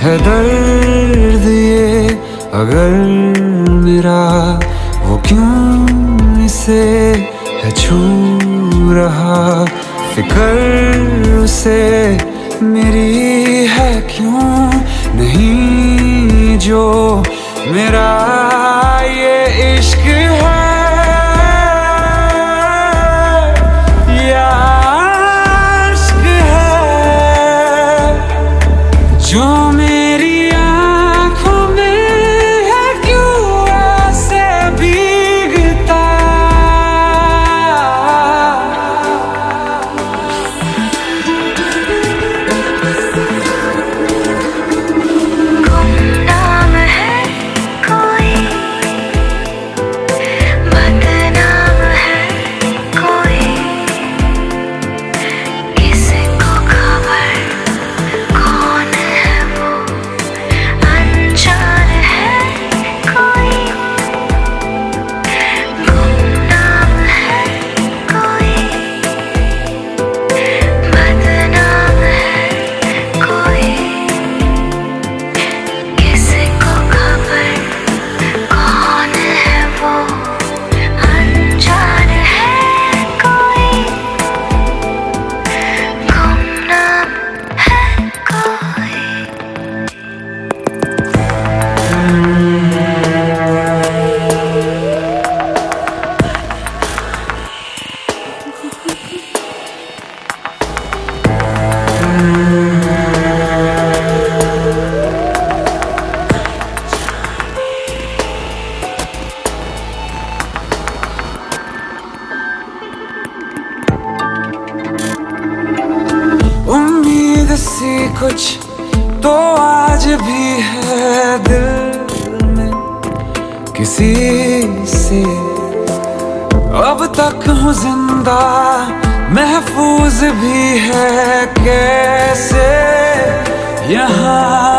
है दर्द ये अगर मेरा, वो क्यों इसे है छू रहा? फिकर उसे मेरी है क्यों? कुछ तो आज भी है दिल में। किसी से अब तक हूँ ज़िंदा, महफूज भी है कैसे? यहाँ